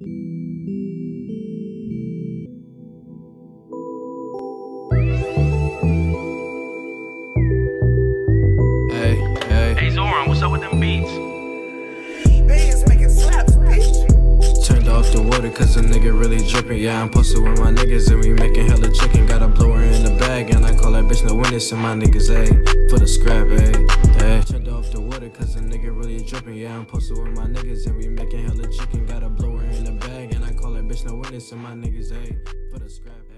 Hey, hey. Hey Zoran, what's up with them beats? Bands making slaps. Turned off the water cause the nigga really dripping. Yeah, I'm posted with my niggas and we making hella chicken. Got a blower in the bag and I call that bitch no witness. And my niggas, ayy, for the scrap, ayy, ayy. Turned off the water cause the nigga really dripping. Yeah, I'm posted with my niggas and we and my niggas, ayy, for the scrap.